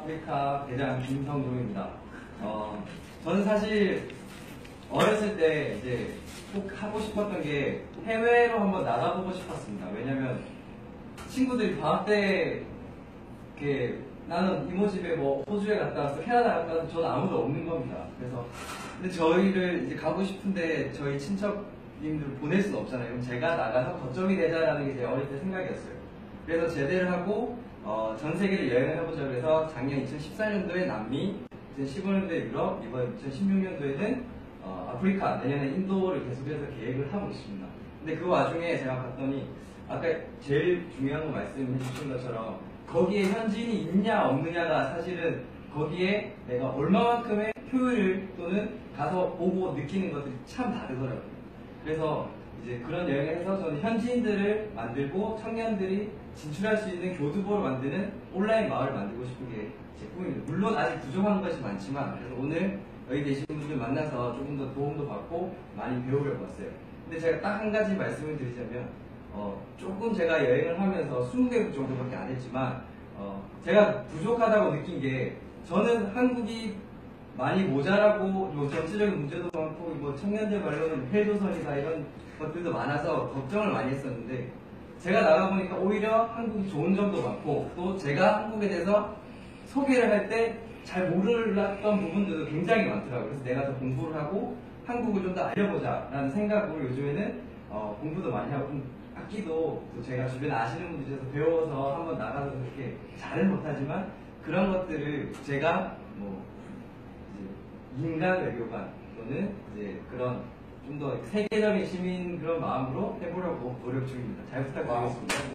아프리카 대장 김성종입니다. 어, 저는 사실 어렸을 때 이제 꼭 하고 싶었던 게 해외로 한번 나가보고 싶었습니다. 왜냐면 친구들이 방학 때 이렇게 나는 이모 집에 뭐 호주에 갔다 왔어, 캐나다 갔다 왔어, 저는 아무도 없는 겁니다. 그래서 근데 저희를 이제 가고 싶은데 저희 친척님들 보낼 수는 없잖아요. 그럼 제가 나가서 거점이 되자라는 게 제 어릴 때 생각이었어요. 그래서 제대를 하고 어, 전 세계를 여행을 해보자 그래서 작년 2014년도에 남미, 2015년도에 유럽, 이번 2016년도에는 어, 아프리카, 내년에 인도를 계속해서 계획을 하고 있습니다. 근데 그 와중에 제가 봤더니 아까 제일 중요한 거 말씀해 주신 것처럼 거기에 현지인이 있냐 없느냐가 사실은 거기에 내가 얼마만큼의 효율을 또는 가서 보고 느끼는 것들이 참 다르더라고요. 그래서 이제 그런 여행을 해서 저는 현지인들을 만들고 청년들이 진출할 수 있는 교두보를 만드는 온라인 마을을 만들고 싶은 게 제 꿈입니다. 물론 아직 부족한 것이 많지만 오늘 여기 계신 분들 만나서 조금 더 도움도 받고 많이 배우려고 왔어요. 근데 제가 딱 한 가지 말씀을 드리자면 어, 조금 제가 여행을 하면서 20개국 정도밖에 안 했지만 어, 제가 부족하다고 느낀 게 저는 한국이 많이 모자라고 뭐 정치적인 문제도 많고 뭐 청년들 말로는 헬도선이다 이런 것들도 많아서 걱정을 많이 했었는데 제가 나가보니까 오히려 한국이 좋은 점도 많고 또 제가 한국에 대해서 소개를 할 때잘 몰랐던 부분들도 굉장히 많더라고요. 그래서 내가 더 공부를 하고 한국을 좀 더 알려보자 라는 생각으로 요즘에는 어, 공부도 많이 하고 또 제가 주변에 아시는 분들에서 배워서 한번 나가서 그렇게 잘은 못하지만 그런 것들을 제가 뭐 이제 인간 외교관 또는 이제 그런 좀 더 세계적인 시민 그런 마음으로 해보려고 노력 중입니다. 잘 부탁드리겠습니다.